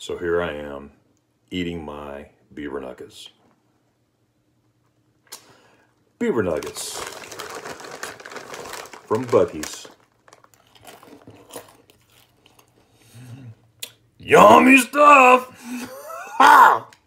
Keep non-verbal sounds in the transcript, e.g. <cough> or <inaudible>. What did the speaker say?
So here I am eating my beaver nuggets. Beaver nuggets from Bucky's. Yummy stuff! <laughs>